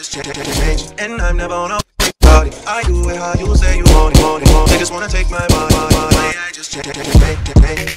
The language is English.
just change it. And I'm never on a party. I do it how you say you want it, want it, want it. They just wanna take my body. I just change change, change.